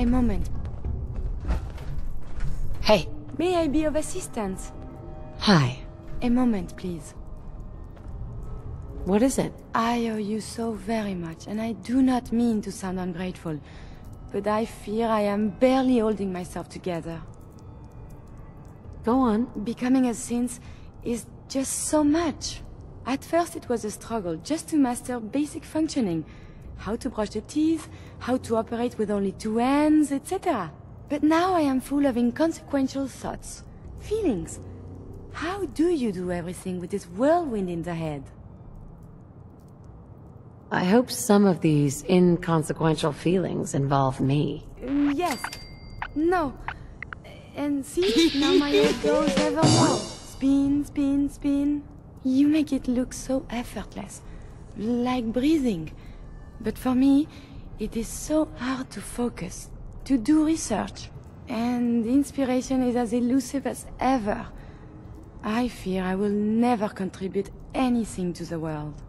A moment. Hey. May I be of assistance? Hi. A moment, please. What is it? I owe you so very much, and I do not mean to sound ungrateful, but I fear I am barely holding myself together. Go on. Becoming a synth is just so much. At first it was a struggle just to master basic functioning. How to brush the teeth, how to operate with only two hands, etc. But now I am full of inconsequential thoughts, feelings. How do you do everything with this whirlwind in the head? I hope some of these inconsequential feelings involve me. Mm, yes. No. And see, now my head goes ever more. Spin, spin, spin. You make it look so effortless. Like breathing. But for me, it is so hard to focus. To do research. And inspiration is as elusive as ever. I fear I will never contribute anything to the world.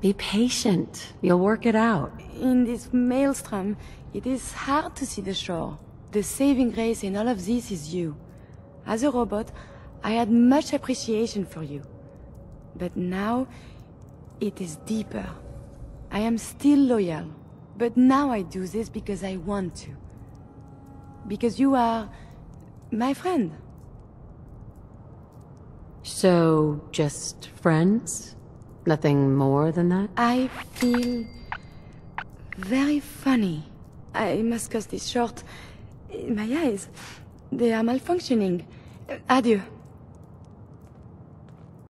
Be patient. You'll work it out. In this maelstrom, it is hard to see the shore. The saving grace in all of this is you. As a robot, I had much appreciation for you. But now, it is deeper. I am still loyal. But now I do this because I want to. Because you are... my friend. So, just friends? Nothing more than that? I feel... very funny. I must cut this short. My eyes, they are malfunctioning. Adieu.